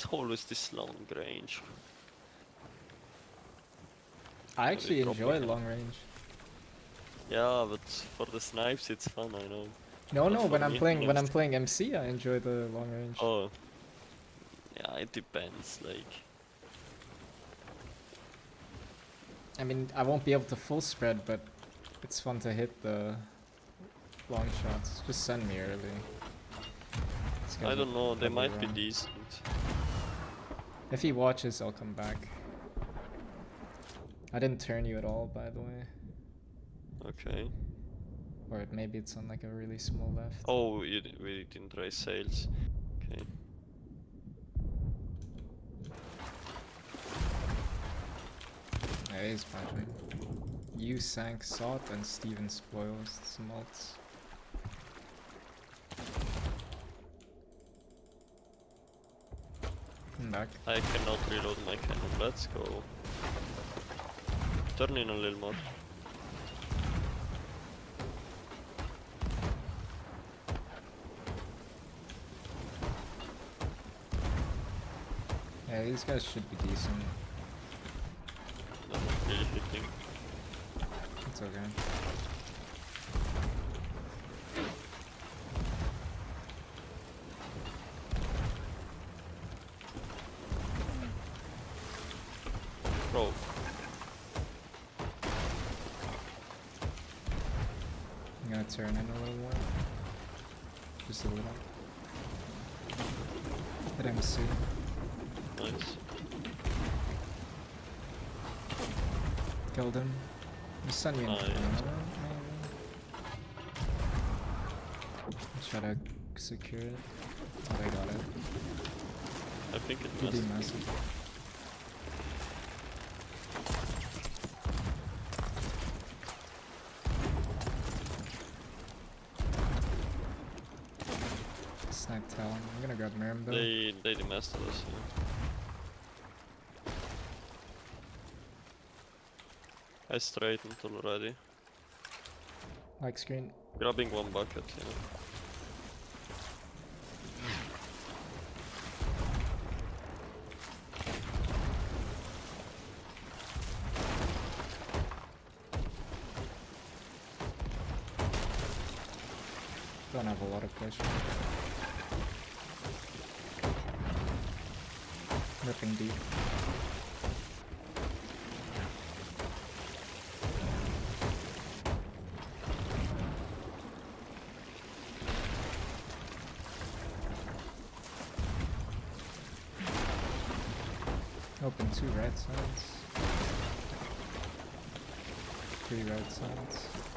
It's always this long range. I actually enjoy long range. Yeah, but for the snipes it's fun, I know. No, But no. When I'm playing when I'm playing MC, I enjoy the long range. Oh. Yeah, it depends, like... I mean, I won't be able to full spread, but it's fun to hit the long shots. Just send me early. I don't know, they might be decent. If he watches, I'll come back. I didn't turn you at all, by the way. Okay. Or maybe it's on like a really small left. Oh, you, we didn't raise sails. Okay. Yeah, he's patching. You sank Sot and Steven spoils some ults. Back. I cannot reload my cannon, let's go. Turn in a little more. Yeah, these guys should be decent. I'm not really hitting. It's okay. Bro, I'm gonna turn in a little more. Just a little. Hit MC. nice. Killed him. Just send me in Oh, yeah. Try to secure it. Oh, they got it. I think it must. massive. Snipe Talon. I'm gonna grab Mirren though. Us. Yeah. I straightened already. Like screen. Grabbing one bucket, you know. Two right. Three right sides.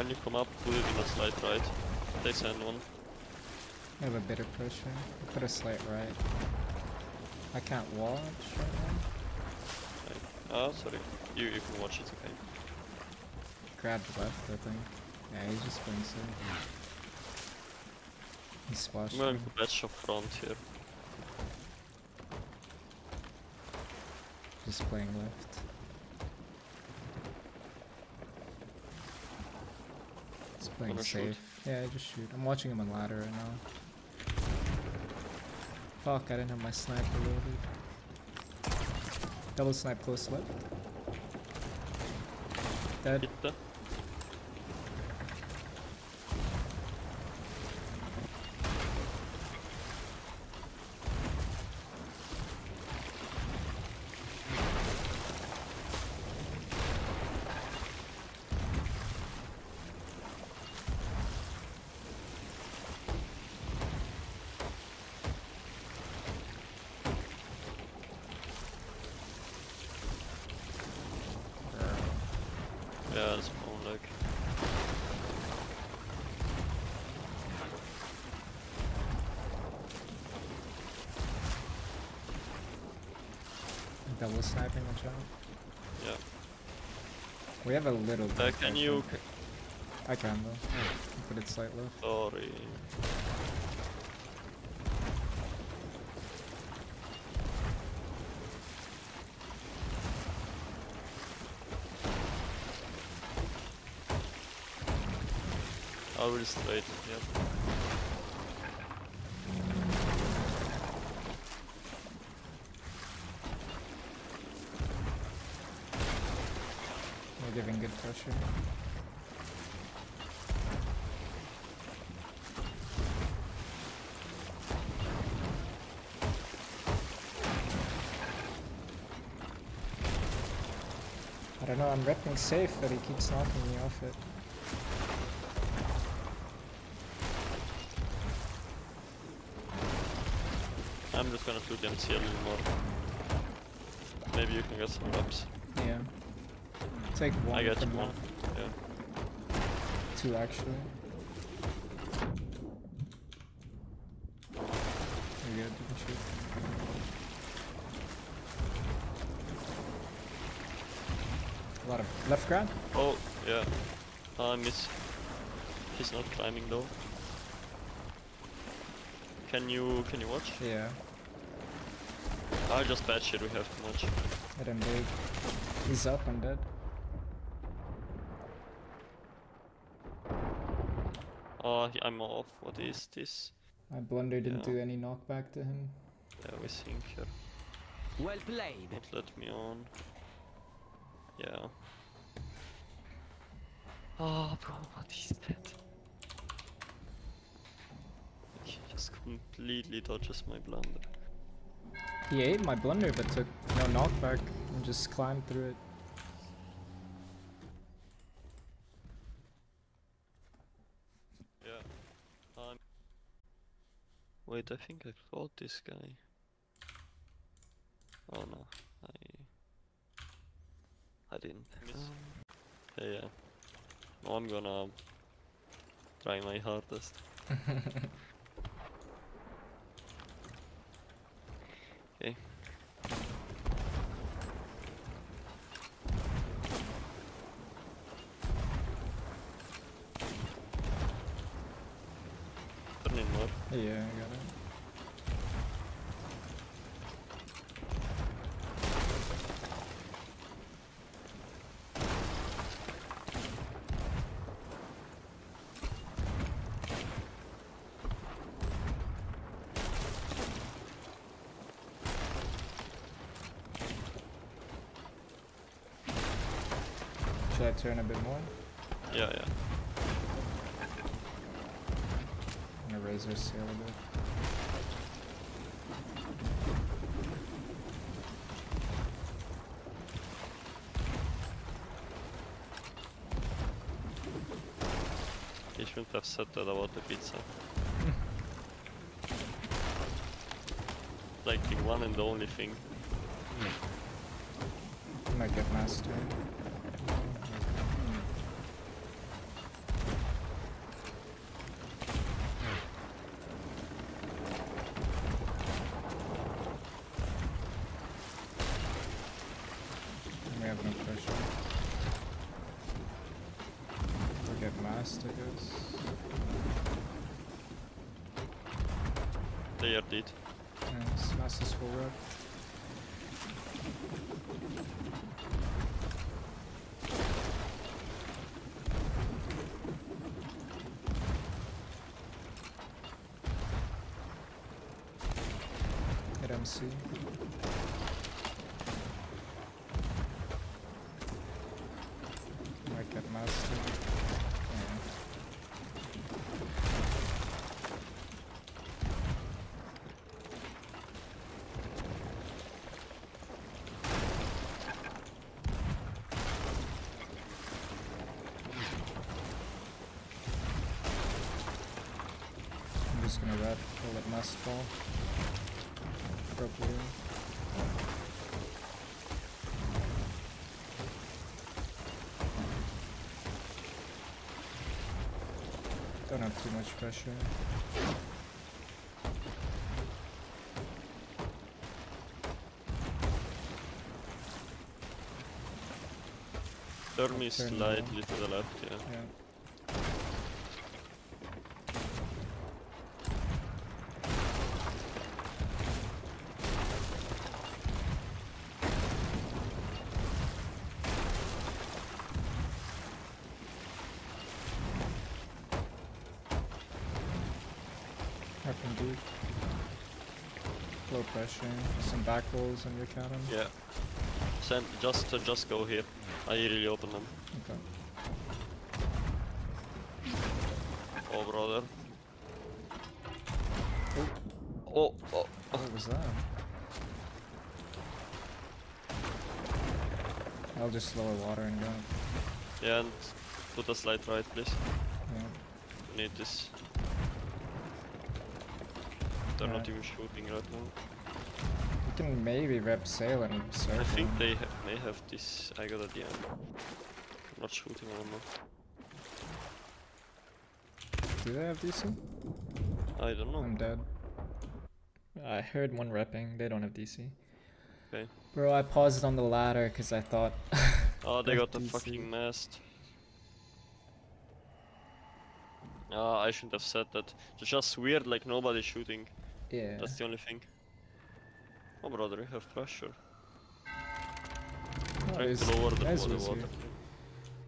When you come up, put it in a slight right. They send one. I have a bit of pressure. Put a slight right. I can't watch right Okay. Ah, sorry. You you can watch it, okay. now. Grab left, I think. Yeah, he's just going safe. He splashed. I'm going to patch up front here. Just playing left. Playing Wanna shoot? safe. Yeah, just shoot. I'm watching him on ladder right now. Fuck, I didn't have my sniper loaded. Double snipe close left. Dead. Double sniping the jump. Yeah. We have a little. Uh, bit, can I you... think. I can though. But it's slightly. Sorry. I will straight, yeah. Pressure. I don't know, I'm repping safe, but he keeps knocking me off it. I'm just gonna shoot MC a little more. Maybe you can get some reps. Yeah. Take one I got from one. Yeah. Two actually. Good, you can shoot. A lot of left grab? Oh, yeah. Ah, I miss. He's not climbing though. Can you can you watch? Yeah. I just bad shit. We have too much. Hit him big. He's up, I'm dead. Oh, he- I'm off. What is this? My blunder didn't Yeah. do any knockback to him. Yeah, we think here. Well played. Not let me on. Yeah. Oh, bro, what is that? He just completely dodges my blunder. He ate my blunder but took no knockback and just climbed through it. Yeah. Um. Wait, I think I fought this guy. Oh no, I. I didn't. Um, yeah, yeah. No, I'm gonna try my hardest. Okay. Turn in more. yeah, I got it. Should I turn a bit more? Yeah, yeah. I'm gonna raise our sail a bit. He shouldn't have said that about the pizza. like the one and the only thing. I might get master. We have no pressure. Master, I guess. They are dead. Yes, master's full rep. Hit MC. just gonna wrap till it must fall Properly. Don't have too much pressure. Turn me slightly to the left, yeah. yeah. And deep. Low pressure. Some back rolls on your cannon. Yeah. Send just uh, just go here. I really open them. Okay. Oh brother. Oh. Oh oh. What was that? I'll just lower water and go. Yeah, and put a slide right, please. Yeah. Need this. They're not even shooting right now. You can maybe rep sail and circle. I think they ha may have this. I got at the end. I'm not shooting them. Do they have DC? I don't know. I'm dead. I heard one repping. They don't have DC. Okay. Bro, I paused on the ladder because I thought. Oh, they got the DC. fucking mast. Ah, I shouldn't have said that. It's just weird, like nobody's shooting. Yeah. That's the only thing. Oh, brother, you have pressure. Oh, Trying to lower the, wa- water.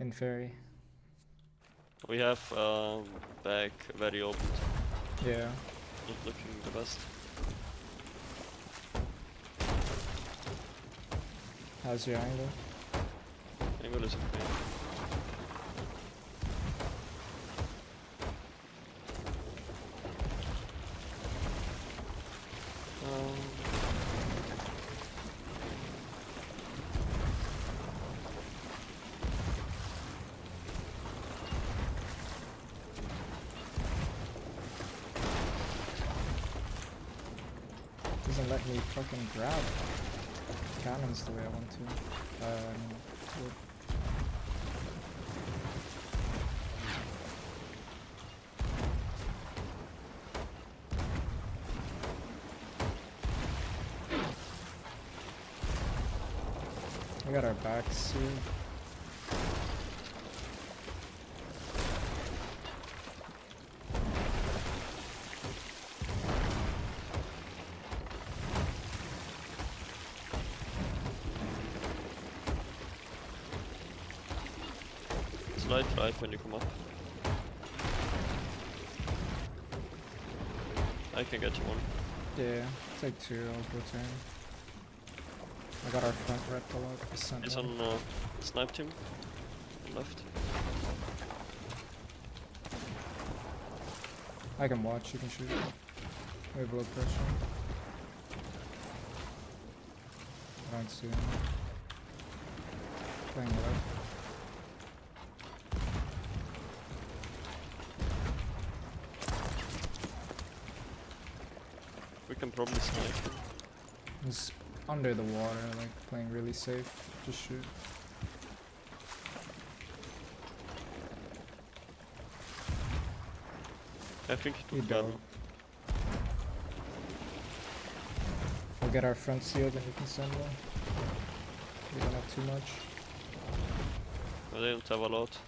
in ferry. We have um, back very open, Yeah. not looking the best. How's your angle? Angle is okay. Um, Me fucking grab cannons the way I want to. Um, slide right when you come up. I can get you one. Yeah, take two, I'll go turn. I got our front rep a lot. It's on uh, snipe team. Left. I can watch, you can shoot. We have low pressure. Around soon. Playing left. Probably. He's under the water, like playing really safe. Just shoot. I think You would We'll get our front sealed and you can send one. We don't have too much. They don't have a lot.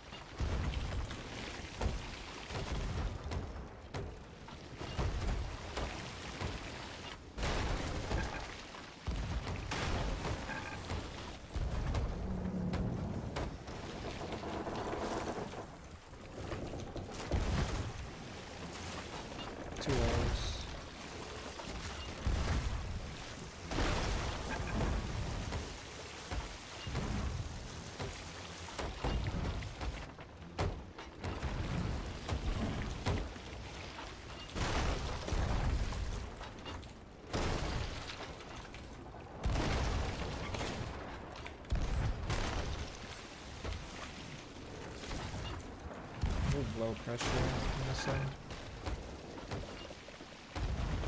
Low pressure on the side.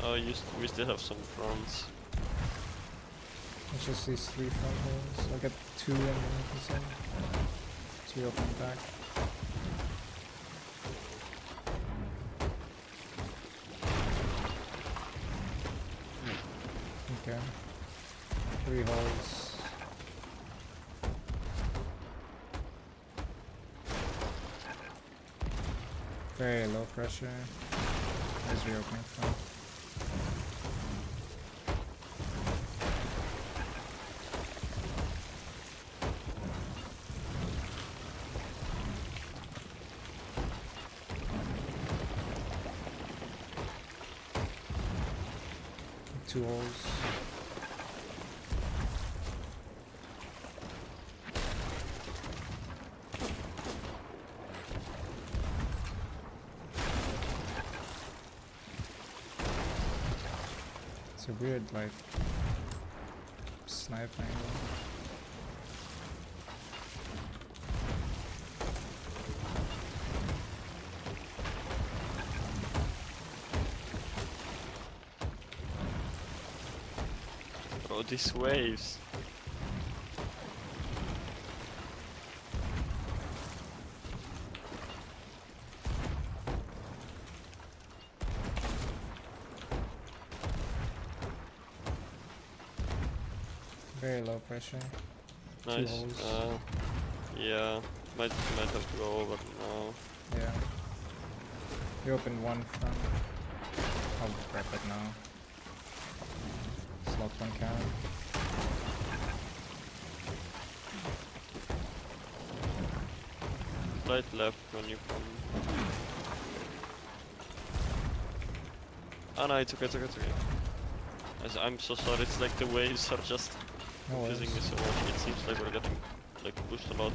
Uh, st we still have some fronts. It's just these three front holes. I got two you can send. Two open back. Okay. Three holes. Very low pressure. Where's reopening from? Two It's a weird like snipe angle. Bro, these waves. Very low pressure. Nice. Uh, yeah, might might have to go over now. Yeah. You opened one from. I'll grab it now. Slot one count. Right, left when you come. Ah no, it's okay, it's okay, it's okay. As- I'm so sorry, it's like the waves are just Confusing me so much. It seems like we're getting like pushed a lot.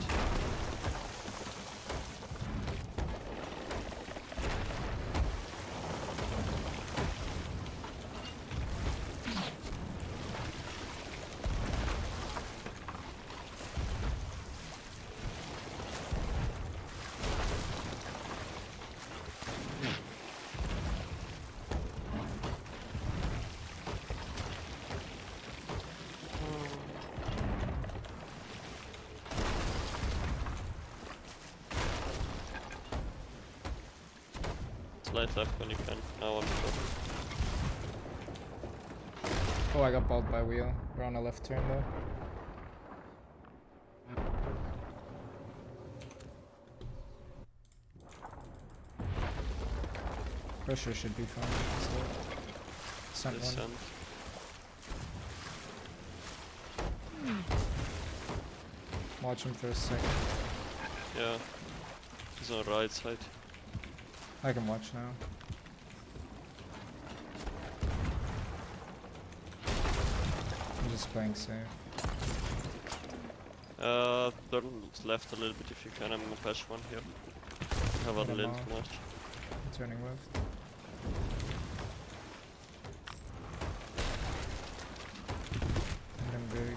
Left when you can. Now I'm sure. Oh, I got balled by wheel. We're on a left turn though. Pressure should be fine. So, sent one. Descent. Watch him for a second. Yeah. He's on the right side. I can watch now. I'm just playing safe. Uh, turn left a little bit if you can. I'm gonna patch one here. Have a little much. Turning left. And then big.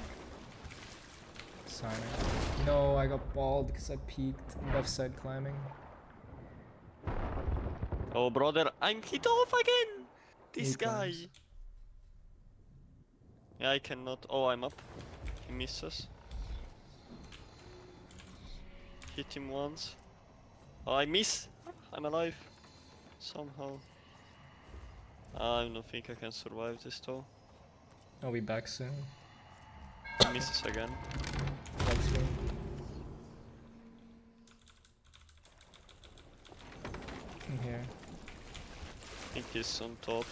Signing. No, I got balled because I peeked left side climbing. Oh brother, I'm hit off again! This Eight guy! times. Yeah, I cannot. Oh, I'm up. He misses. Hit him once. Oh, I miss! I'm alive. Somehow. I don't think I can survive this though. I'll be back soon. He misses again. In here. I think he's on top.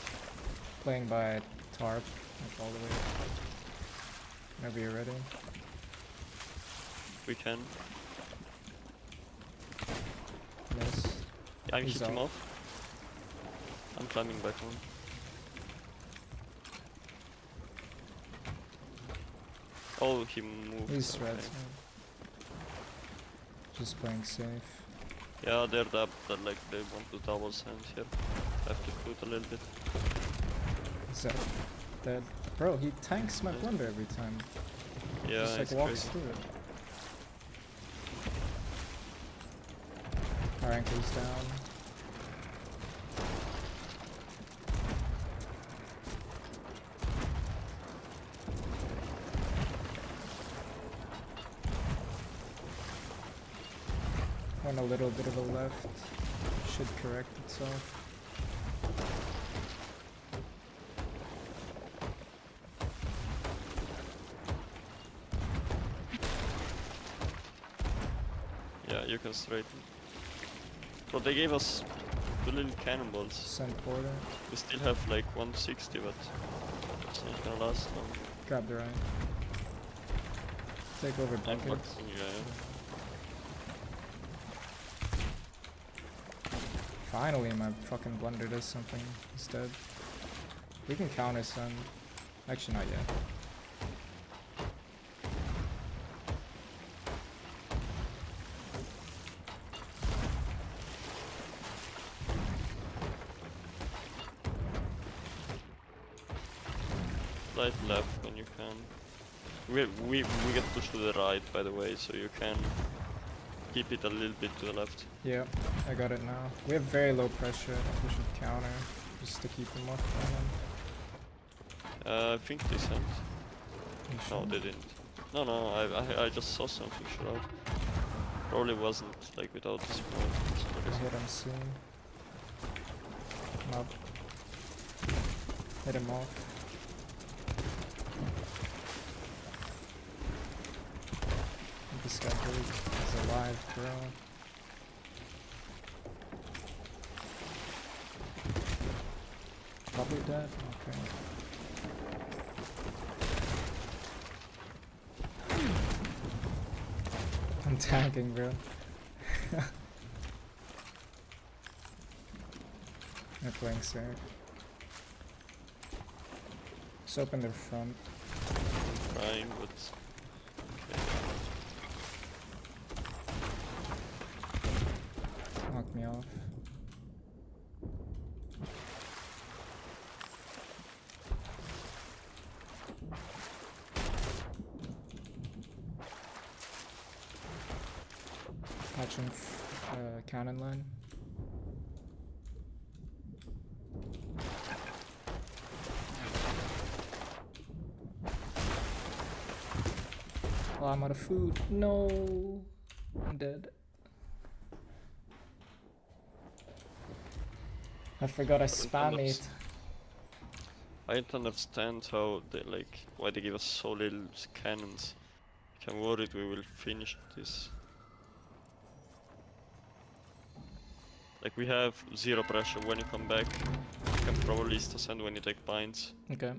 Playing by tarp, like all the way. Whenever you're ready. We can. Miss. I He's hit him off. I'm climbing back on. Oh, he moved. He's okay. red. Just playing safe. Yeah, they're that, that like they want to double send here. Have to shoot a little bit. Is that dead? Bro, he tanks my Yeah. blunder every time. Yeah, Just like walks crazy. through it. Our anchor's down. Went a little bit of a left. Should correct itself. Yeah, you can straighten. Bro, they gave us the little cannonballs. Send. We still have like 160, but it's not gonna last long. Grab the right. Take over I'm buckets. blocking you, yeah. Finally, my fucking blunder does something instead. We can counter send. Actually, not yet. We, we, get pushed to the right, by the way, so you can keep it a little bit to the left. Yeah, I got it now. We have very low pressure. I think we should counter just to keep them off from. Uh, I think they sent. No, they didn't. No, no, I, I, I just saw something shoot out. Probably wasn't like without the smoke. That's what it Is is. what I'm seeing. Nope. Hit him off. This guy is alive, bro. Probably dead? Okay. I'm tagging, bro. They're playing safe. Let's open their front. Trying, but Knock me off. Patching uh, cannon line. Oh, I'm out of food. No, I'm dead. I forgot I spam it. I don't understand how they like why they give us so little cannons. I'm worried we will finish this. Like we have zero pressure when you come back. You can probably still send when you take binds. Okay.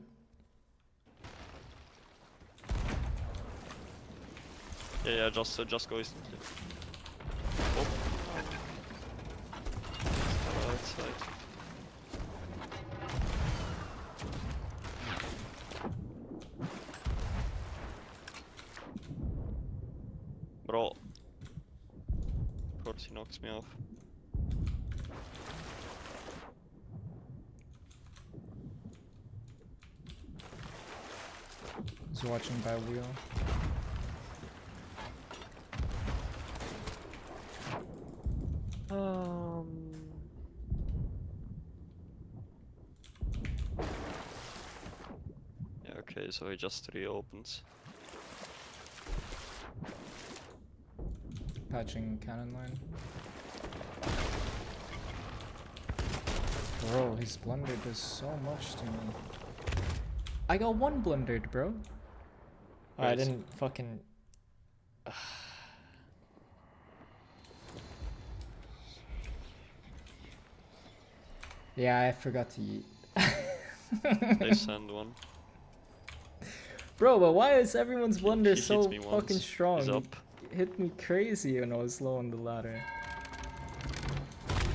Yeah, yeah, just uh, just go instantly. Oh. Outside. Bro. Of course he knocks me off. Watching by wheel. Um. Yeah, okay, so he just reopens. Patching cannon line. Bro, his blunder does so much to me. I got one blundered, bro. I didn't fucking. yeah, I forgot to eat. they send one. Bro, but why is everyone's he so fucking once. strong? Hit me crazy when I was low on the ladder.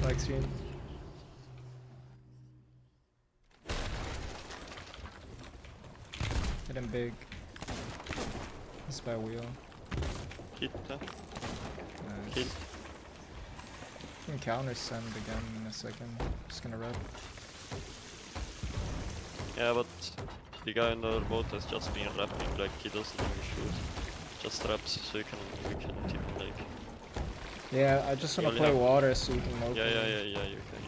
Like stream. Hit him big. He's by wheel. Hit. uh, Nice. Kill. Can counter send again in a second. Just gonna rep. Yeah, but the guy in the boat has just been rapping like he doesn't even shoot. Just raps so you can we can tip like Yeah, I just wanna play water so you can open. yeah yeah yeah yeah you can.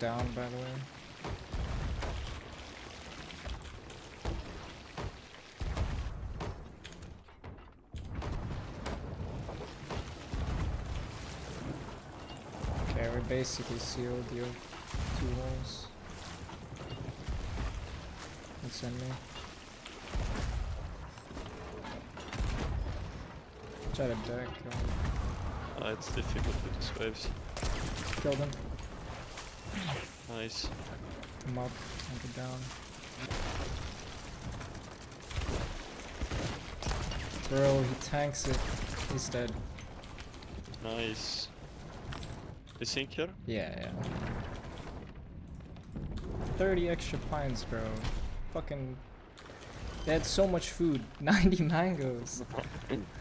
Down, by the way. Okay, we basically sealed your two holes. Let's send me. Try to deck. Um, Ah, it's difficult with these waves. killed him. Nice. Come up, anchor down. Bro, he tanks it. He's dead. Nice. You sink here? Yeah, yeah. 30 extra pines, bro. Fucking. They had so much food. 90 mangoes.